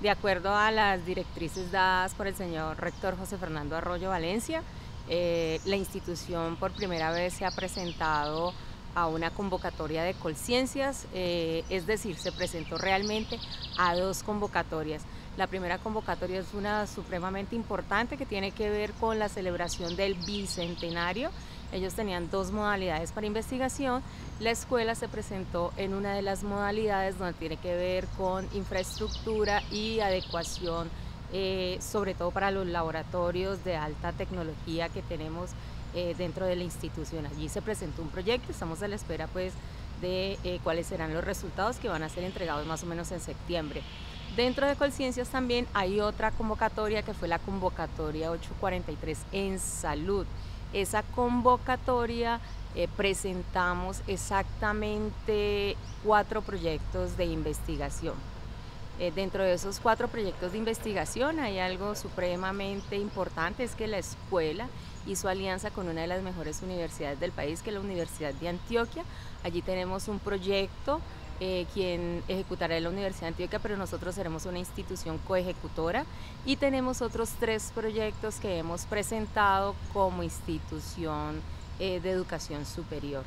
De acuerdo a las directrices dadas por el señor rector José Fernando Arroyo Valencia, eh, la institución por primera vez se ha presentado a una convocatoria de Colciencias, eh, es decir, se presentó realmente a dos convocatorias. La primera convocatoria es una supremamente importante que tiene que ver con la celebración del bicentenario. Ellos tenían dos modalidades para investigación. La escuela se presentó en una de las modalidades donde tiene que ver con infraestructura y adecuación, eh, sobre todo para los laboratorios de alta tecnología que tenemos eh, dentro de la institución. Allí se presentó un proyecto, estamos a la espera pues de eh, cuáles serán los resultados que van a ser entregados más o menos en septiembre. Dentro de Colciencias también hay otra convocatoria que fue la convocatoria 843 en salud. Esa convocatoria eh, presentamos exactamente cuatro proyectos de investigación. dentro de esos cuatro proyectos de investigación hay algo supremamente importante, es que la escuela hizo alianza con una de las mejores universidades del país, que es la Universidad de Antioquia. Allí tenemos un proyecto eh, quien ejecutará en la Universidad de Antioquia, pero nosotros seremos una institución coejecutora y tenemos otros tres proyectos que hemos presentado como institución eh, de educación superior.